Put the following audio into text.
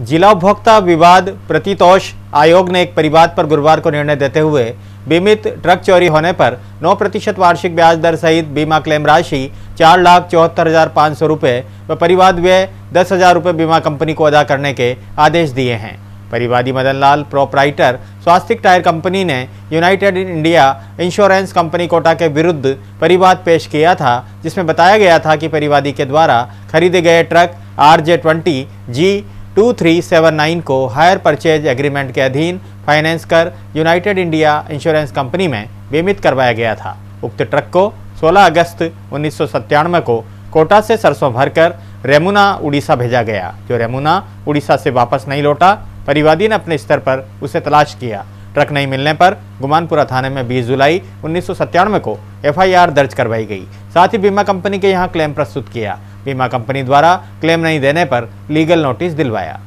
जिला उपभोक्ता विवाद प्रतितोष आयोग ने एक परिवाद पर गुरुवार को निर्णय देते हुए बीमित ट्रक चोरी होने पर 9 प्रतिशत वार्षिक ब्याज दर सहित बीमा क्लेम राशि चार लाख चौहत्तर हज़ार पाँच सौ रुपये व परिवाद व्यय दस हज़ार रुपये बीमा कंपनी को अदा करने के आदेश दिए हैं। परिवादी Madan Lal proprietor, Swastik tyre company ने United India Insurance Company Kota के विरुद्ध परिवाद पेश किया था, जिसमें बताया गया था कि परिवादी के द्वारा खरीदे गए truck R J twenty, G 2379 को हायर परचेज एग्रीमेंट के अधीन फाइनेंस कर यूनाइटेड इंडिया इंश्योरेंस कंपनी में बीमित करवाया गया था। उक्त ट्रक को 16 अगस्त उन्नीस को कोटा से सरसों भरकर रेमुना उड़ीसा भेजा गया। जो रेमुना उड़ीसा से वापस नहीं लौटा, परिवादी ने अपने स्तर पर उसे तलाश किया। ट्रक नहीं मिलने पर गुमानपुरा थाने में 20 जुलाई उन्नीस सौ सत्तानवे को एफआईआर दर्ज करवाई गई। साथ ही बीमा कंपनी के यहाँ क्लेम प्रस्तुत किया। बीमा कंपनी द्वारा क्लेम नहीं देने पर लीगल नोटिस दिलवाया।